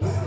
Yeah.